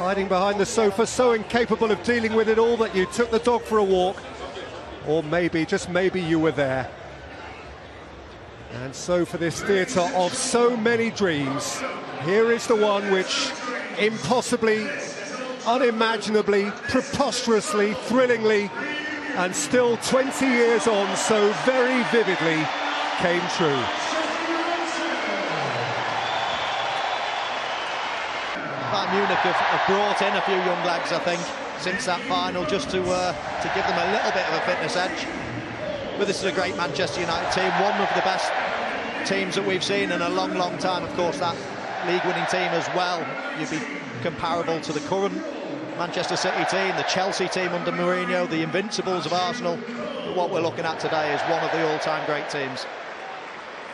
hiding behind the sofa, so incapable of dealing with it all that you took the dog for a walk. Or maybe, just maybe, you were there. And so, for this theatre of so many dreams, here is the one which impossibly, unimaginably, preposterously, thrillingly, and still 20 years on, so very vividly came true. Munich have, have, brought in a few young lads, I think, since that final, just to uh, to give them a little bit of a fitness edge. But this is a great Manchester United team, one of the best teams that we've seen in a long, long time. Of course, that league-winning team as well. You'd be comparable to the current Manchester City team, the Chelsea team under Mourinho, the Invincibles of Arsenal. But what we're looking at today is one of the all-time great teams.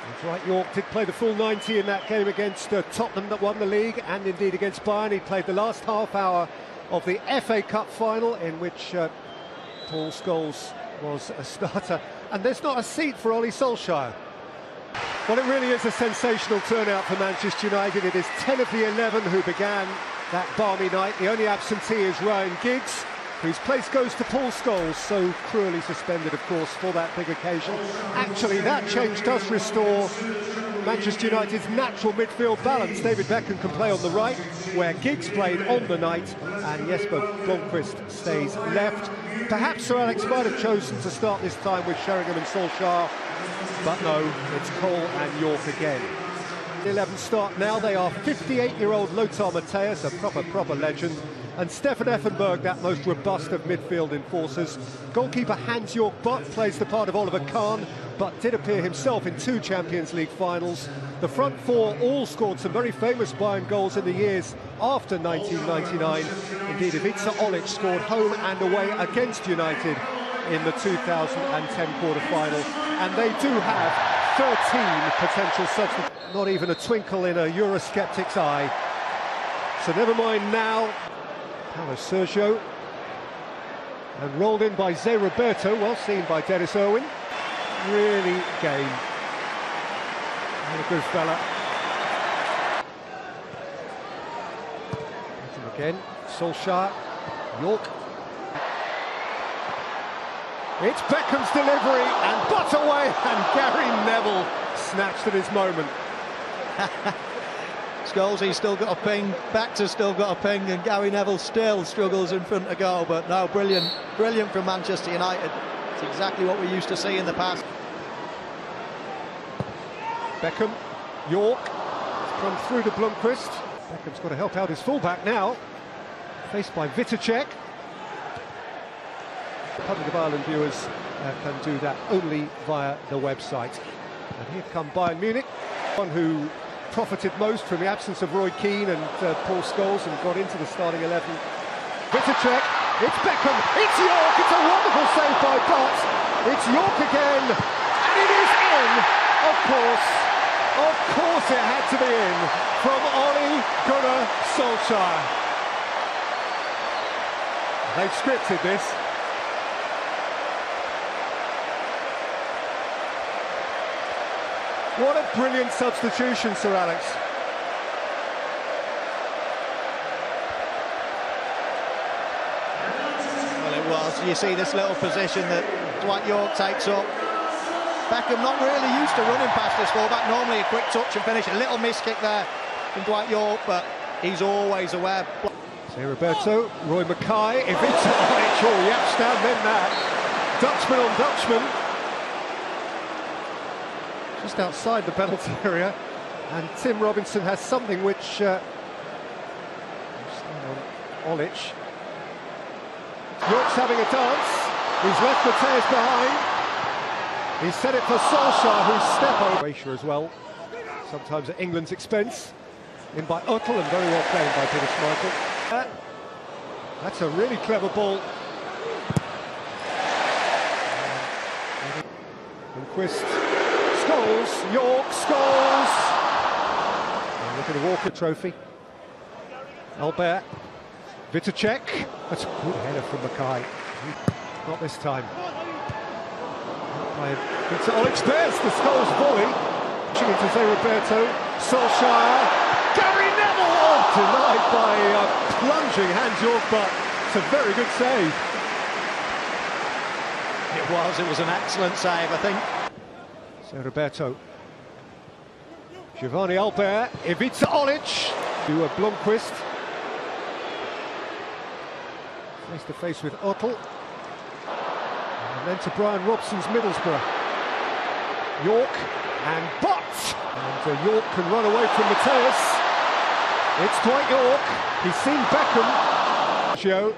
That's right, Yorke did play the full 90 in that game against uh, Tottenham that won the league, and indeed against Bayern. He played the last half hour of the FA Cup final, in which uh, Paul Scholes was a starter. And there's not a seat for Ole Solskjaer. Well, it really is a sensational turnout for Manchester United. It is 10 of the 11 who began that balmy night. The only absentee is Ryan Giggs, whose place goes to Paul Scholes, so cruelly suspended, of course, for that big occasion. Actually, that change does restore Manchester United's natural midfield balance. David Beckham can play on the right, where Giggs played on the night, and Jesper Blomqvist stays left. Perhaps Sir Alex might have chosen to start this time with Sheringham and Solskjaer, but no, it's Cole and Yorke again. 11 start now. They are 58-year-old Lothar Matthäus, a proper, proper legend, and Stefan Effenberg, that most robust of midfield enforcers. Goalkeeper Hans-Jörg Butt plays the part of Oliver Kahn, but did appear himself in two Champions League finals. The front four all scored some very famous Bayern goals in the years after 1999. Indeed, Ivica Olic scored home and away against United in the 2010 quarter-final, and they do have 13 potential substitutes. Not even a twinkle in a Eurosceptic's eye. So never mind now. Paulo Sergio. And rolled in by Zé Roberto, well seen by Denis Irwin. Really game. And a good fella. Again, Solskjaer, Yorke, it's Beckham's delivery and butt away and Gary Neville snatched at his moment. Scholesy still got a ping, Baxter's still got a ping and Gary Neville still struggles in front of goal but no, brilliant, brilliant from Manchester United. It's exactly what we used to see in the past. Beckham, Yorke, come through to Blomqvist. Beckham's got to help out his fullback now. Faced by Witeczek. Public of Ireland viewers uh, can do that only via the website. And here come Bayern Munich, one who profited most from the absence of Roy Keane and uh, Paul Scholes and got into the starting 11. It's a check, it's Beckham, it's Yorke, it's a wonderful save by Butt. It's Yorke again, and it is in, of course. Of course it had to be in from Ole Gunnar Solskjaer. They've scripted this. What a brilliant substitution, Sir Alex. Well, it was. You see this little position that Dwight Yorke takes up. Beckham not really used to running past this fullback. Normally a quick touch and finish. A little miss kick there from Dwight Yorke, but he's always aware. Zé Roberto, Roy Makaay, if it's oh, yep, stand in that. Dutchman on Dutchman just outside the penalty area. And Tim Robinson has something which... Uh, Olic. Yorke's having a dance. He's left Matthäus behind. He set it for Solskjaer, who's step over. Erasure as well, sometimes at England's expense. In by Ottl and very well played by Peter Schmeichel. Uh, that's a really clever ball. And Quist Scholes, Yorke, Scholes. And look at the Walker Trophy. Élber, Witeczek. That's a good header from Makaay. Not this time. It's Alex Bears, the Scholes volley. Pushing it to Zé Roberto. Solskjaer. Gary Neville! Oh, denied by uh, plunging Hans-Jörg, but it's a very good save. It was, it was an excellent save, I think. Zé Roberto. Giovane Élber, Ivica Olic, to uh, Blomqvist. Face to face with Ottl. And then to Brian Robson's Middlesbrough. Yorke and Butt. And uh, Yorke can run away from Matthäus. It's Dwight Yorke. He's seen Beckham. Joe.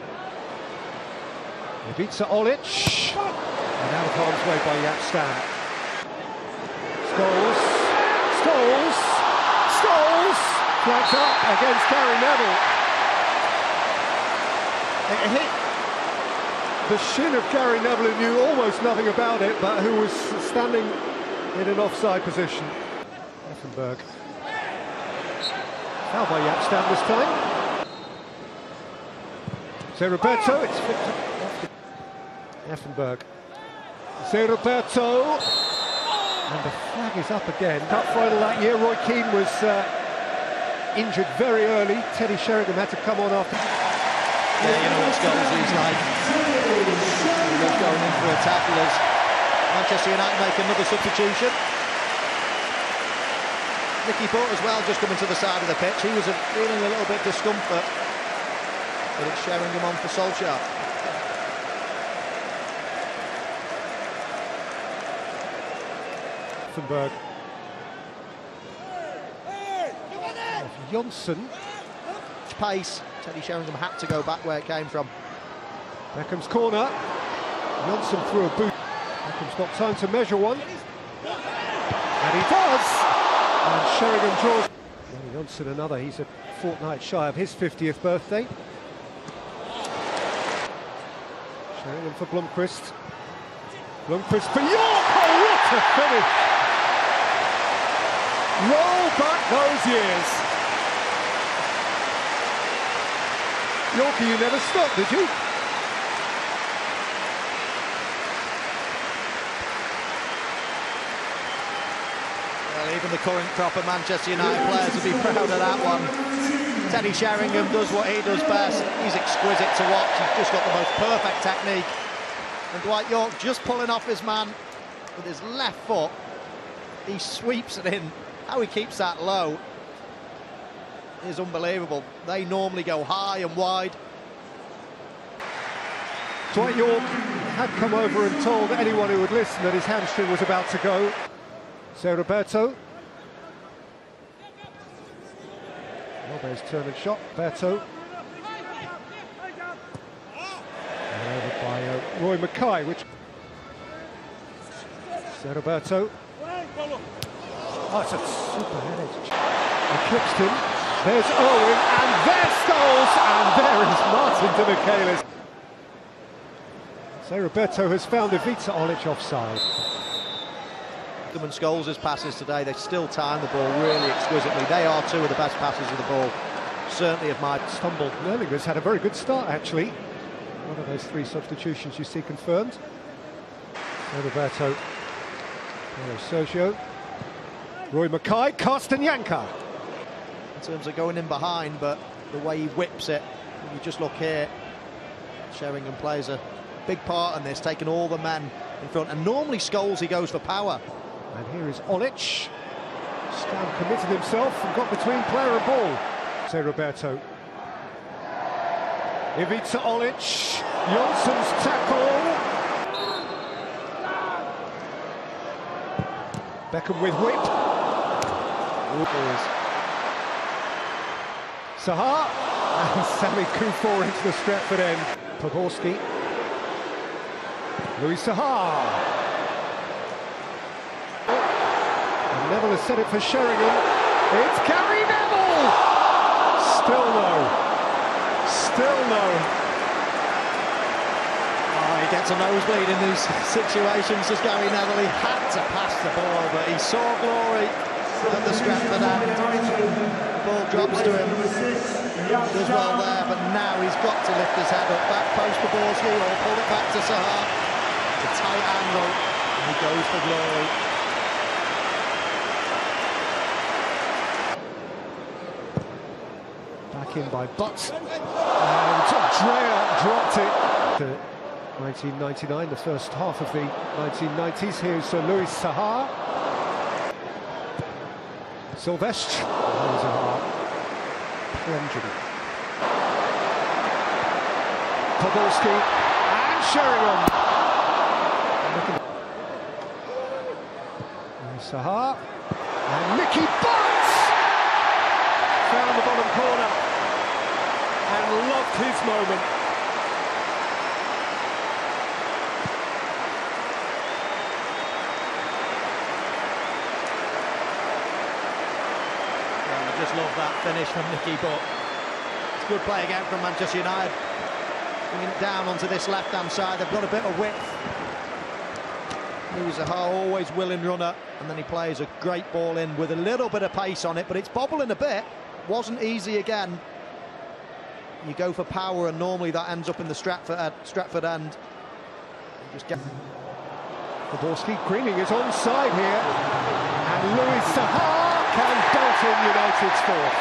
Ivica Olic. And out of harm's way by Jaap Stam. Scholes. Scholes. Scholes. Flags up against Gary Neville. It hit the shin of Gary Neville, who knew almost nothing about it, but who was standing in an offside position. Effenberg. Foul by Jaap Stam this time. Zé Roberto, it's Effenberg. Zé Roberto, and the flag is up again. Cup final that year, Roy Keane was uh, injured very early. Teddy Sheringham had to come on after. Yeah, you know what Scholes is like. He was going in for a tackle as Manchester United make another substitution. Nicky Butt as well just coming to the side of the pitch. He was feeling a little bit discomfort. But it's Sheringham on for Solskjaer. Effenberg. Johnsen. Pace. Teddy Sheringham had to go back where it came from. Beckham's corner. Johnsen threw a boot. Beckham's got time to measure one. And he does! And Sheringham draws. Well, Johnsen another. He's a fortnight shy of his 50th birthday. Sheringham for Blomqvist. Blomqvist for Yorke! Oh, what a finish! Roll back those years. Yorkie, you never stopped, did you? Well, even the current crop of Manchester United players would be proud of that one. Teddy Sheringham does what he does best. He's exquisite to watch. He's just got the most perfect technique. And Dwight Yorke just pulling off his man with his left foot. He sweeps it in. How he keeps that low is unbelievable. They normally go high and wide. Dwight Yorke had come over and told anyone who would listen that his hamstring was about to go. Zé Roberto. Roberto's turn and shot. Roberto. And over by uh, Roy Makaay, which. Zé Roberto. Oh, it's a super headed. Eclipsed him. There's Owen, and there's Scholes, and there is Martin de Demichelis. Zé Roberto has found Ivica Olic offside. and Scholes' passes today, they still time the ball really exquisitely. They are two of the best passers of the ball, certainly of my stumble. Nerlinger's had a very good start, actually. One of those three substitutions you see confirmed. Zé Roberto, Sergio, Roy Makaay, Carsten Jancker. In terms of going in behind, but the way he whips it, you just look here, Sheringham plays a big part in this, taking all the men in front. And normally Scholes, he goes for power. And here is Olic. Stam committed himself and got between player and ball. Zé Roberto. Ivica Olic. Johnsen's tackle. Beckham with whip. Saha. And Sami Kuffour into the Stretford end. Poborski. Louis Saha. And Neville has set it for Sheringham. It's Gary Neville! Still no. Still no. Oh, he gets a nosebleed in these situations, does Gary Neville. He had to pass the ball, but he saw glory at the Stretford end. The ball drops to him. Does well there, but now he's got to lift his head up. Back post for Borski, or pull it back to Saha. It's a tight angle, and he goes for glory. back in by Butts. And Drea dropped it. 1999, the first half of the 1990s. Here's uh, Louis Saha. Silvestre. Saha. Plunging. Podolski and Sheringham. Saha and Nicky Butt's found the bottom corner and loved his moment. Love that finish from Nicky Butt. It's good play again from Manchester United. Bringing it down onto this left-hand side. They've got a bit of width. He's a always willing runner, and then he plays a great ball in with a little bit of pace on it, but it's bobbling a bit. Wasn't easy again. You go for power, and normally that ends up in the Stretford, uh, Stretford end. Just get. Podolski Greening is onside here, and Louis Saha can bolt in United's fourth.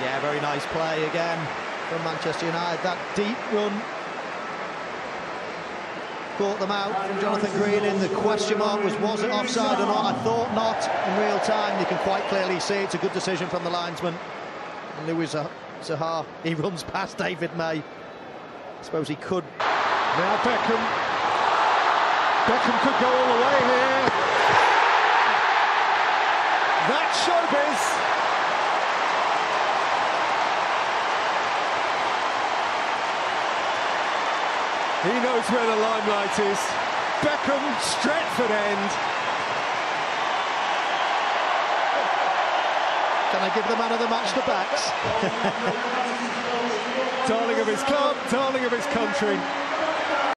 Yeah, very nice play again from Manchester United. That deep run caught them out from Jonathan Greening. The question mark was, was it offside or not? I thought not in real time. You can quite clearly see it's a good decision from the linesman. And uh, Saha, he runs past David May. I suppose he could. Now Beckham. Beckham could go all the way here. That's showbiz. He knows where the limelight is. Beckham, Stretford end. Can I give the man of the match to backs? darling of his club, darling of his country.